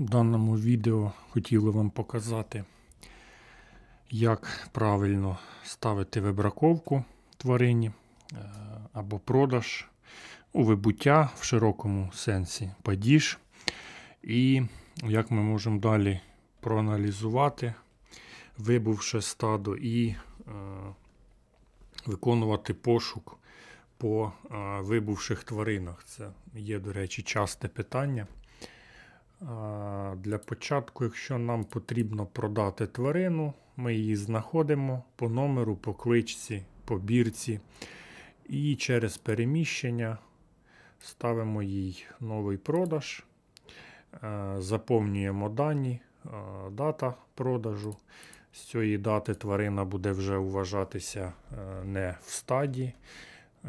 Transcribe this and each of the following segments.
В даному відео хотіли вам показати, як правильно ставити вибраковку тварині е, або продаж у вибуття в широкому сенсі падіж. І як ми можемо далі проаналізувати, вибувши стадо, і е, виконувати пошук по е, вибувших тваринах. Це є, до речі, часте питання. Для початку, якщо нам потрібно продати тварину, ми її знаходимо по номеру, по кличці, по бірці. І через переміщення ставимо їй новий продаж, заповнюємо дані, дата продажу. З цієї дати тварина буде вже вважатися не в стаді.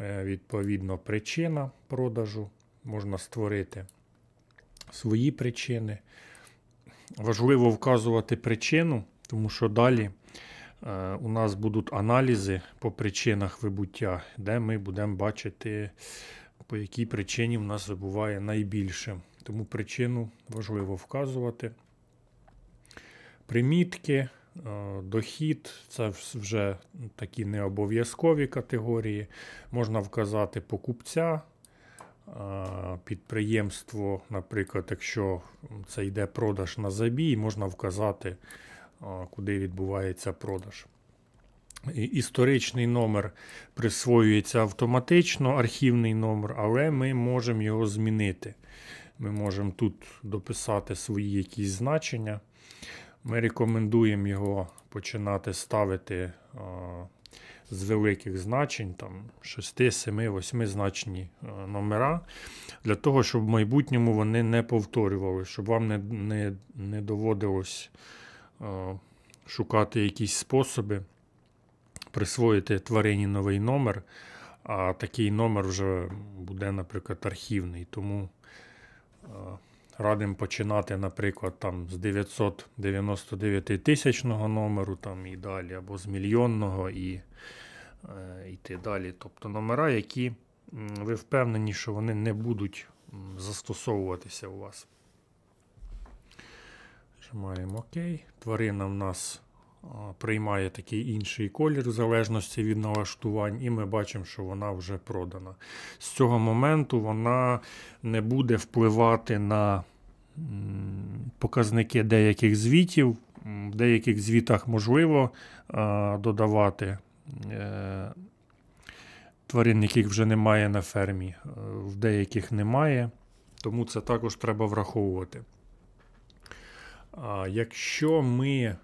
Е, відповідно, причина продажу можна створити свої причини. Важливо вказувати причину, тому що далі е, у нас будуть аналізи по причинах вибуття, де ми будемо бачити, по якій причині в нас вибуває найбільше. Тому причину важливо вказувати. Примітки, е, дохід це вже такі необов'язкові категорії. Можна вказати покупця, підприємство, наприклад, якщо це йде продаж на забій, можна вказати, куди відбувається продаж. Історичний номер присвоюється автоматично, архівний номер, але ми можемо його змінити. Ми можемо тут дописати свої якісь значення. Ми рекомендуємо його починати ставити з великих значень, там 6, 7, 8 значні е, номера, для того, щоб в майбутньому вони не повторювали, щоб вам не не, не доводилось е, шукати якісь способи, присвоїти тварині новий номер, а такий номер вже буде, наприклад, архівний. Тому е, радимо починати, наприклад, там з 999 тисячного номеру там і далі, або з мільйонного. і Е, йти далі. Тобто номера, які ви впевнені, що вони не будуть застосовуватися у вас. Нажимаємо ОК. Тварина в нас приймає такий інший колір в залежності від налаштувань, і ми бачимо, що вона вже продана. З цього моменту вона не буде впливати на показники деяких звітів. В деяких звітах можливо додавати Е, тварин, яких вже немає на фермі, е, в деяких немає, тому це також треба враховувати. Якщо ми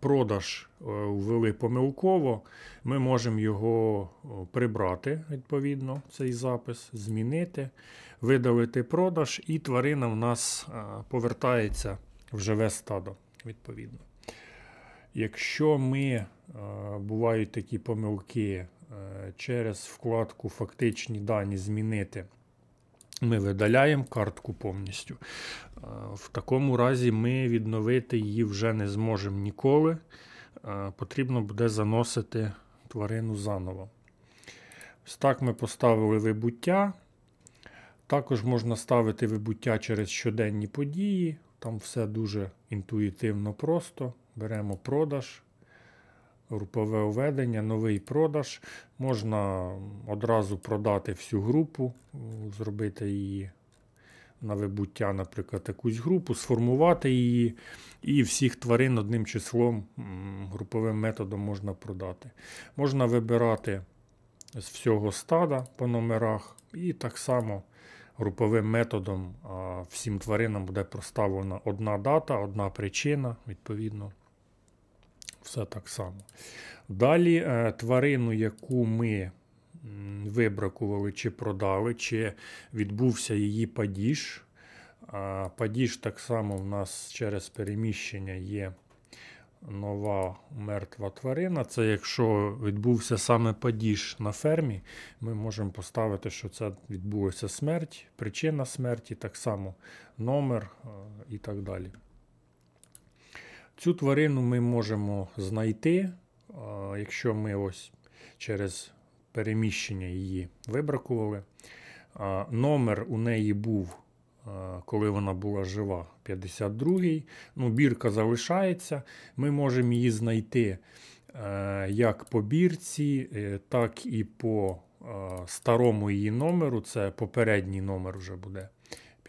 продаж е, ввели помилково, ми можемо його прибрати, відповідно, цей запис, змінити, видалити продаж, і тварина в нас повертається в живе стадо. відповідно. Якщо ми Е, бувають такі помилки е, через вкладку Фактичні дані змінити. Ми видаляємо картку повністю. Е, в такому разі ми відновити її вже не зможемо ніколи. Потрібно буде заносити тварину заново. Ось так ми поставили вибуття. Також можна ставити вибуття через щоденні події. Там все дуже інтуїтивно просто. Беремо продаж групове введення, новий продаж. Можна одразу продати всю групу, зробити її на вибуття, наприклад, якусь групу, сформувати її, і всіх тварин одним числом груповим методом можна продати. Можна вибирати з всього стада по номерах, і так само. Груповим методом всім тваринам буде проставлена одна дата, одна причина, відповідно все так само. Далі е, тварину, яку ми вибракували чи продали, чи відбувся її падіж. Падіж так само в нас через переміщення є нова мертва тварина. Це якщо відбувся саме падіж на фермі, ми можемо поставити, що це відбулася смерть, причина смерті, так само номер е, і так далі. Цю тварину ми можемо знайти, якщо ми ось через переміщення її вибракували. Номер у неї був коли вона була жива, 52-й. Ну, бірка залишається. Ми можемо її знайти е, як по бірці, е, так і по старому її номеру. Це попередній номер вже буде.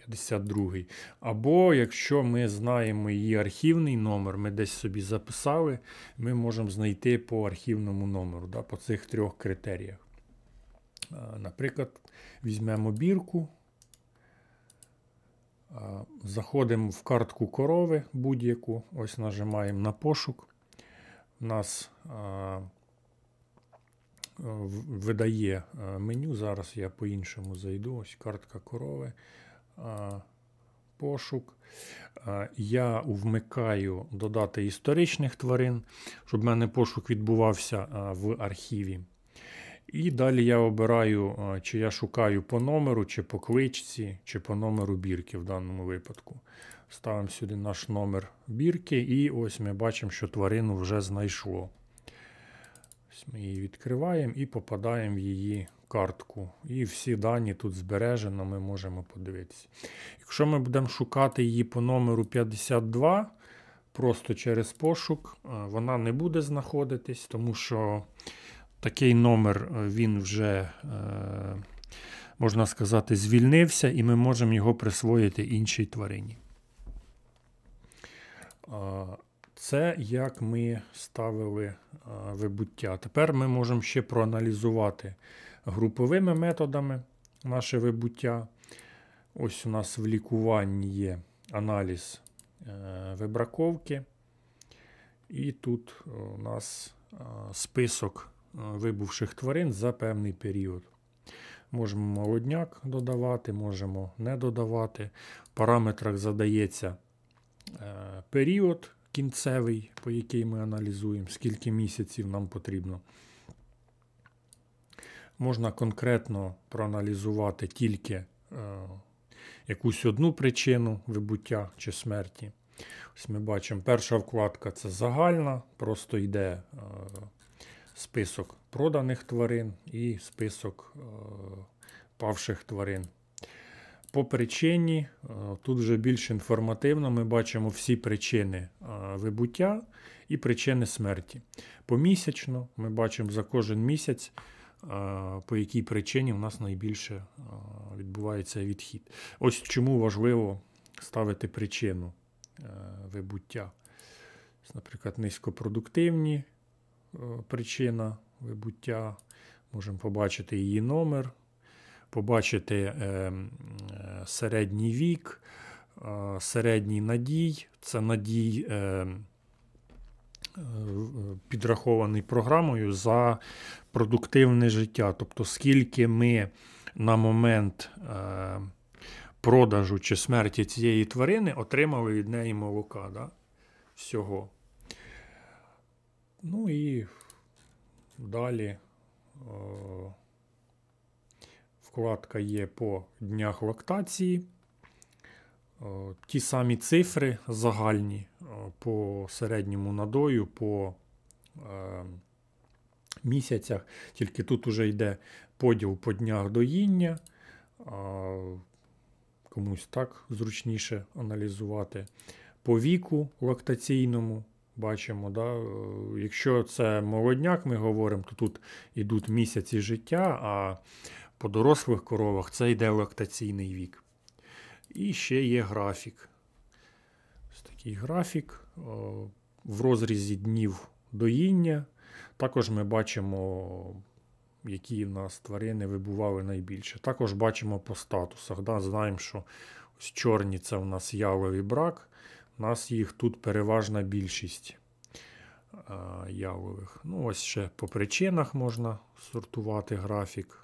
52-й. Або якщо ми знаємо її архівний номер, ми десь собі записали, ми можемо знайти по архівному номеру, да, по цих трьох критеріях. Наприклад, візьмемо бірку, заходимо в картку корови будь-яку, ось нажимаємо на пошук. У нас видає меню. Зараз я по-іншому зайду. Ось картка корови пошук. Я вмикаю додати історичних тварин, щоб в мене пошук відбувався в архіві. І далі я обираю, чи я шукаю по номеру, чи по кличці, чи по номеру бірки в даному випадку. Ставимо сюди наш номер бірки, і ось ми бачимо, що тварину вже знайшло. Ось Ми її відкриваємо і попадаємо в її картку. І всі дані тут збережено, ми можемо подивитися. Якщо ми будемо шукати її по номеру 52, просто через пошук, е, вона не буде знаходитись, тому що такий номер е, він вже, е, можна сказати, звільнився, і ми можемо його присвоїти іншій тварині. Це як ми ставили вибуття. Тепер ми можемо ще проаналізувати груповими методами наше вибуття. Ось у нас в лікуванні є аналіз е, вибраковки. І тут у нас е, список е, вибувших тварин за певний період. Можемо молодняк додавати, можемо не додавати. В параметрах задається період кінцевий, по який ми аналізуємо, скільки місяців нам потрібно. Можна конкретно проаналізувати тільки е, якусь одну причину вибуття чи смерті. Ось Ми бачимо, перша вкладка це загальна, просто йде е, список проданих тварин і список е, павших тварин. По причині, е, тут вже більш інформативно, ми бачимо всі причини е, вибуття і причини смерті. Помісячно ми бачимо за кожен місяць по якій причині у нас найбільше відбувається відхід. Ось чому важливо ставити причину е, вибуття. Наприклад, низькопродуктивні е, причина вибуття. Можемо побачити її номер, побачити е, середній вік, середній надій. Це надій підрахований програмою за продуктивне життя. Тобто, скільки ми на момент е, продажу чи смерті цієї тварини отримали від неї молока. Да? Всього. Ну і далі вкладка є по днях лактації. Ті самі цифри загальні по середньому надою, по е, місяцях, тільки тут вже йде поділ по днях доїння. Комусь так зручніше аналізувати. По віку лактаційному бачимо, да, якщо це молодняк, ми говоримо, то тут йдуть місяці життя, а по дорослих коровах це йде лактаційний вік. І ще є графік. Ось такий графік в розрізі днів доїння. Також ми бачимо, які в нас тварини вибували найбільше. Також бачимо по статусах. Да? Знаємо, що ось чорні це у нас яловий брак. У нас їх тут переважна більшість ялових. Ну, Ось ще по причинах можна сортувати графік.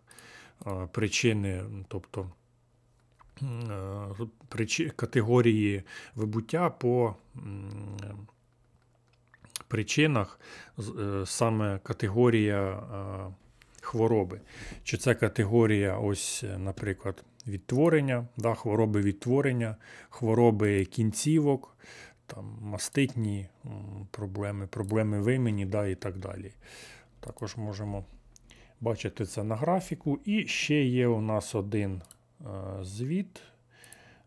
Причини, тобто Е, категорії вибуття по причинах, е, саме категорія е, хвороби. Чи це категорія, ось, наприклад, відтворення, да, хвороби відтворення, хвороби кінцівок, там, маститні проблеми, проблеми вимені да, і так далі. Також можемо бачити це на графіку. І ще є у нас один звіт.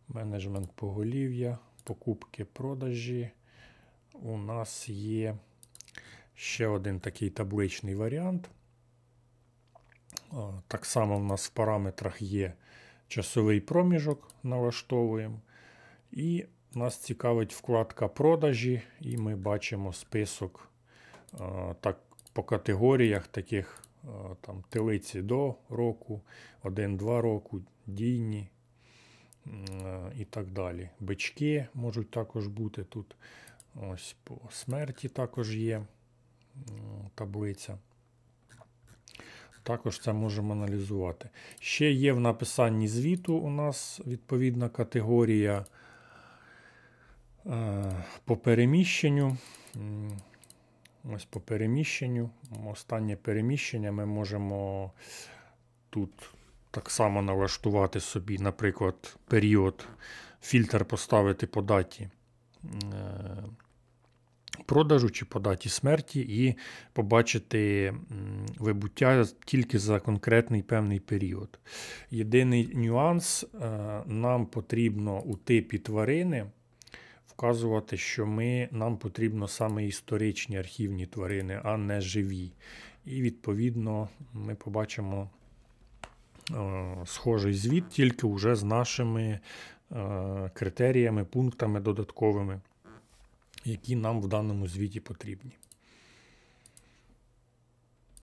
менеджмент поголів'я, покупки, продажі. У нас є ще один такий табличний варіант. Так само в нас в параметрах є часовий проміжок, налаштовуємо. І нас цікавить вкладка продажі, і ми бачимо список так, по категоріях таких там, телиці до року, 1-2 року, дійні е, і так далі. Бички можуть також бути тут. Ось по смерті також є таблиця. Також це можемо аналізувати. Ще є в написанні звіту у нас відповідна категорія е, по переміщенню. Ось по переміщенню. Останнє переміщення ми можемо тут так само налаштувати собі, наприклад, період, фільтр поставити по даті е, продажу чи по даті смерті, і побачити вибуття тільки за конкретний певний період. Єдиний нюанс, е, нам потрібно у типі тварини вказувати, що ми, нам потрібно саме історичні архівні тварини, а не живі. І відповідно ми побачимо е, схожий звіт, тільки вже з нашими е, критеріями, пунктами додатковими, які нам в даному звіті потрібні.